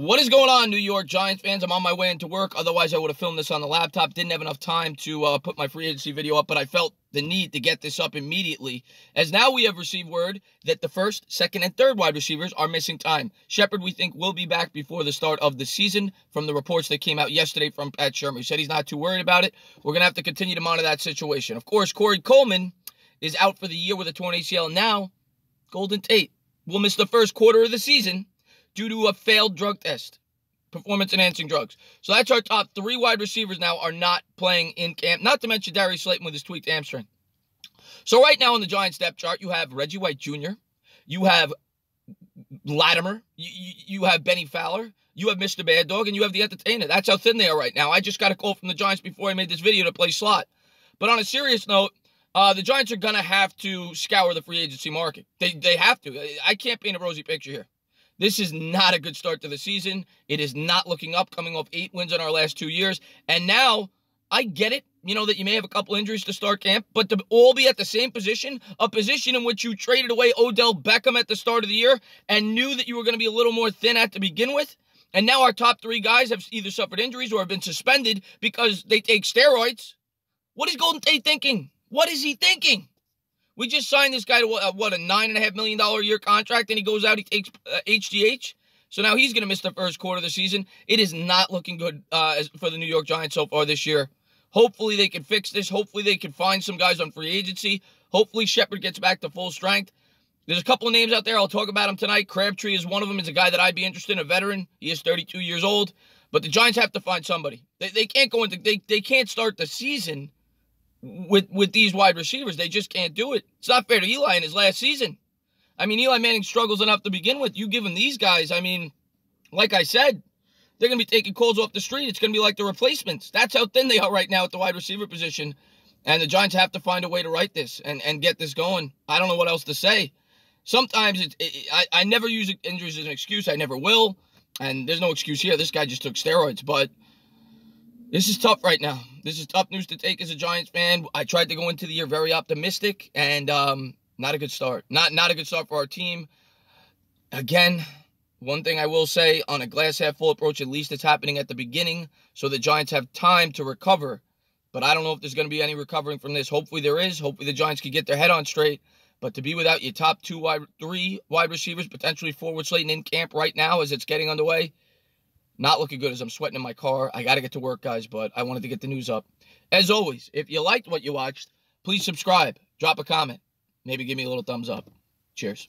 What is going on, New York Giants fans? I'm on my way into work. Otherwise, I would have filmed this on the laptop. Didn't have enough time to uh, put my free agency video up, but I felt the need to get this up immediately. As now we have received word that the first, second, and third wide receivers are missing time. Shepard, we think, will be back before the start of the season from the reports that came out yesterday from Pat Shurmur. He said he's not too worried about it. We're going to have to continue to monitor that situation. Of course, Corey Coleman is out for the year with a torn ACL. Now, Golden Tate will miss the first quarter of the season due to a failed drug test, performance enhancing drugs. So that's our top three wide receivers now are not playing in camp, not to mention Darius Slayton with his tweaked hamstring. So right now on the Giants depth chart, you have Reggie White Jr., you have Latimer, you, you, you have Bennie Fowler, you have Mr. Bad Dog, and you have the entertainer. That's how thin they are right now. I just got a call from the Giants before I made this video to play slot. But on a serious note, uh, the Giants are going to have to scour the free agency market. They, they have to. I can't paint a rosy picture here. This is not a good start to the season. It is not looking up, coming off eight wins in our last two years. And now, I get it, you know, that you may have a couple injuries to start camp, but to all be at the same position, a position in which you traded away Odell Beckham at the start of the year and knew that you were going to be a little more thin at to begin with. And now our top three guys have either suffered injuries or have been suspended because they take steroids. What is Golden Tate thinking? What is he thinking? We just signed this guy to what, uh, what a nine and a half million dollar year contract, and he goes out, he takes uh, HGH. So now he's going to miss the first quarter of the season. It is not looking good uh, for the New York Giants so far this year. Hopefully they can fix this. Hopefully they can find some guys on free agency. Hopefully Shepard gets back to full strength. There's a couple of names out there. I'll talk about them tonight. Crabtree is one of them. Is a guy that I'd be interested in, a veteran. He is 32 years old. But the Giants have to find somebody. They, they can't go into they, they can't start the season with with these wide receivers. They just can't do it. It's not fair to Eli in his last season. I mean, Eli Manning struggles enough to begin with. You give him these guys, I mean, like I said, they're going to be taking calls off the street. It's going to be like the replacements. That's how thin they are right now at the wide receiver position. And the Giants have to find a way to write this and, and get this going. I don't know what else to say. Sometimes it, it, I, I never use injuries as an excuse. I never will. And there's no excuse here. This guy just took steroids. But this is tough right now. This is tough news to take as a Giants fan. I tried to go into the year very optimistic, and um, not a good start. Not not a good start for our team. Again, one thing I will say on a glass half full approach, at least it's happening at the beginning, so the Giants have time to recover. But I don't know if there's going to be any recovering from this. Hopefully there is. Hopefully the Giants can get their head on straight. But to be without your top two wide, three wide receivers, potentially four forward Slayton in camp right now as it's getting underway, not looking good as I'm sweating in my car. I got to get to work, guys, but I wanted to get the news up. As always, if you liked what you watched, please subscribe, drop a comment, maybe give me a little thumbs up. Cheers.